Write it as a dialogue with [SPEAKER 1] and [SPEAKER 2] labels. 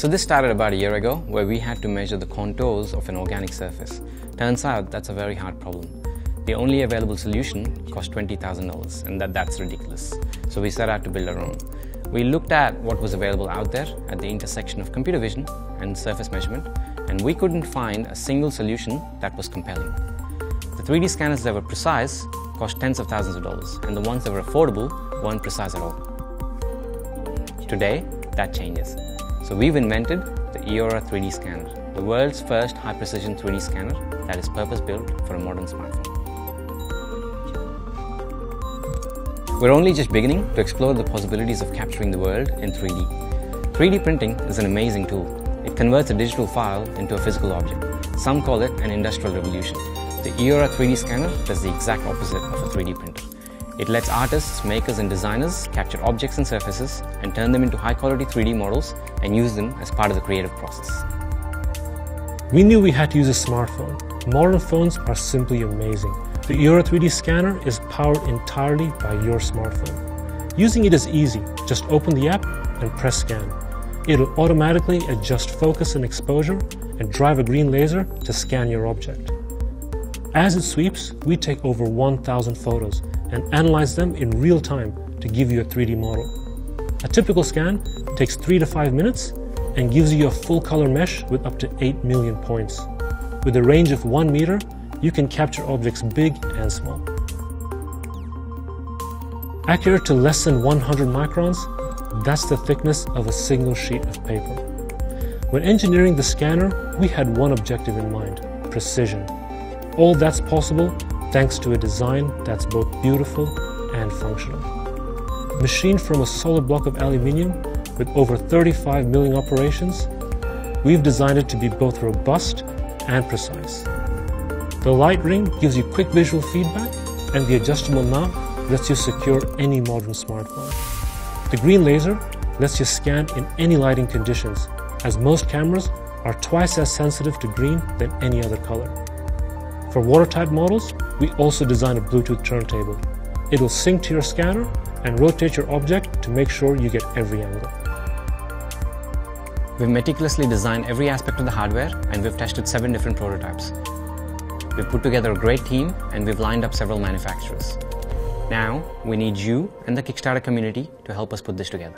[SPEAKER 1] So this started about a year ago where we had to measure the contours of an organic surface. Turns out that's a very hard problem. The only available solution cost $20,000 and that, that's ridiculous. So we set out to build our own. We looked at what was available out there at the intersection of computer vision and surface measurement and we couldn't find a single solution that was compelling. The 3D scanners that were precise cost tens of thousands of dollars and the ones that were affordable weren't precise at all. Today, that changes. So we've invented the Eora 3D scanner, the world's first high-precision 3D scanner that is purpose-built for a modern smartphone. We're only just beginning to explore the possibilities of capturing the world in 3D. 3D printing is an amazing tool. It converts a digital file into a physical object. Some call it an industrial revolution. The Eora 3D scanner does the exact opposite of a 3D printer. It lets artists, makers and designers capture objects and surfaces and turn them into high quality 3D models and use them as part of the creative process.
[SPEAKER 2] We knew we had to use a smartphone. Modern phones are simply amazing. The Eora 3D scanner is powered entirely by your smartphone. Using it is easy. Just open the app and press scan. It'll automatically adjust focus and exposure and drive a green laser to scan your object. As it sweeps, we take over 1,000 photos and analyze them in real time to give you a 3D model. A typical scan takes 3 to 5 minutes and gives you a full color mesh with up to 8 million points. With a range of 1 meter, you can capture objects big and small. Accurate to less than 100 microns, that's the thickness of a single sheet of paper. When engineering the scanner, we had one objective in mind, precision. All that's possible thanks to a design that's both beautiful and functional. Machined from a solid block of aluminium with over 35 milling operations, we've designed it to be both robust and precise. The light ring gives you quick visual feedback, and the adjustable mount lets you secure any modern smartphone. The green laser lets you scan in any lighting conditions, as most cameras are twice as sensitive to green than any other color. For watertight models, we also designed a Bluetooth turntable. It will sync to your scanner and rotate your object to make sure you get every angle.
[SPEAKER 1] We've meticulously designed every aspect of the hardware and we've tested seven different prototypes. We've put together a great team and we've lined up several manufacturers. Now, we need you and the Kickstarter community to help us put this together.